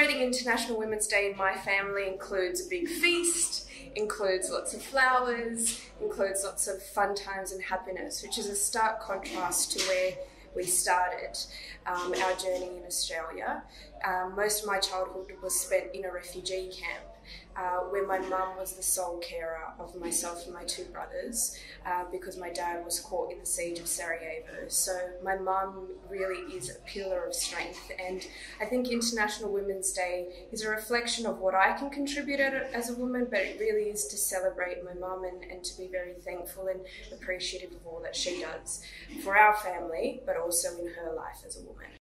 Celebrating International Women's Day in my family includes a big feast, includes lots of flowers, includes lots of fun times and happiness, which is a stark contrast to where we started um, our journey in Australia. Um, most of my childhood was spent in a refugee camp uh, where my mum was the sole carer of myself and my two brothers uh, because my dad was caught in the siege of Sarajevo. So my mum really is a pillar of strength, and I think International Women's Day is a reflection of what I can contribute as a woman, but it really is to celebrate my mum and, and to be very thankful and appreciative of all that she does for our family, but also in her life as a woman.